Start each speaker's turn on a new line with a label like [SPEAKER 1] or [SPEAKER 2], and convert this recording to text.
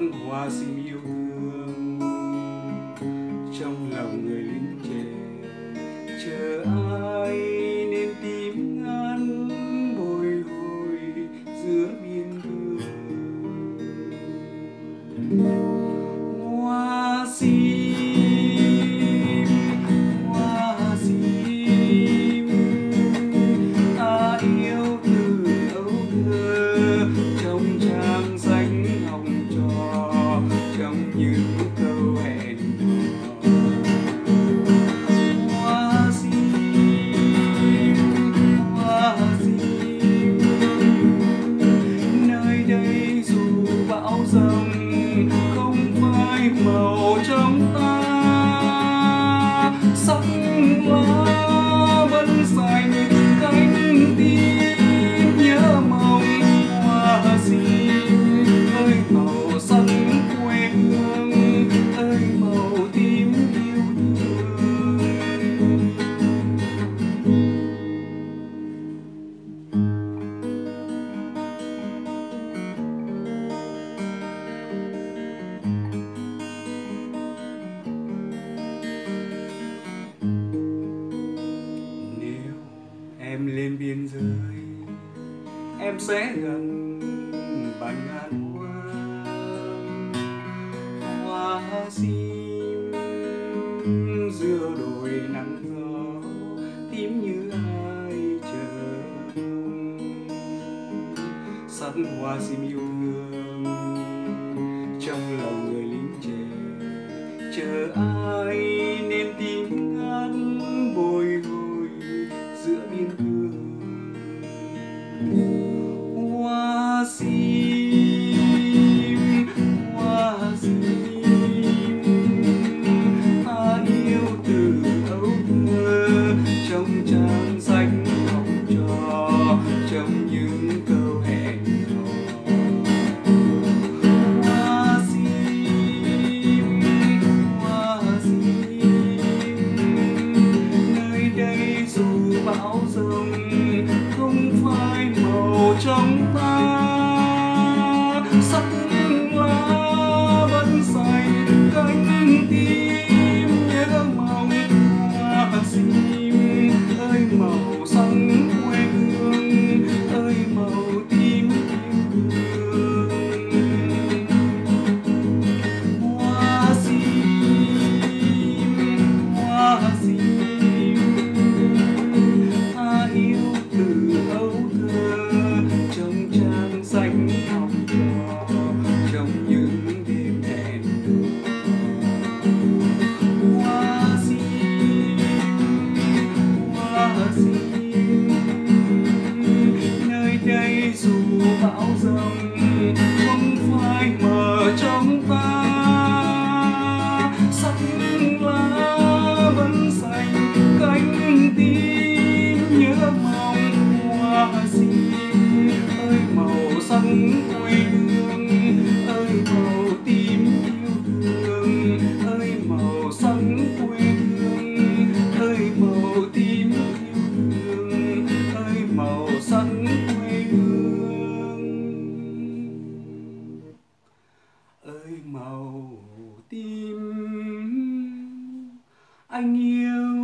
[SPEAKER 1] Buah. em lên biên giới. Em sẽ gần bàn ngàn hoa hoa sim giữa đồi nắng gió, tím như ai chờ sẵn hoa sim yêu 中吧 dù bão giông không phai mờ trong ta. Sắc lá vẫn xanh, cánh tím nhớ mong hoa xin ơi màu sắc quỳnh màu tim. Anh yêu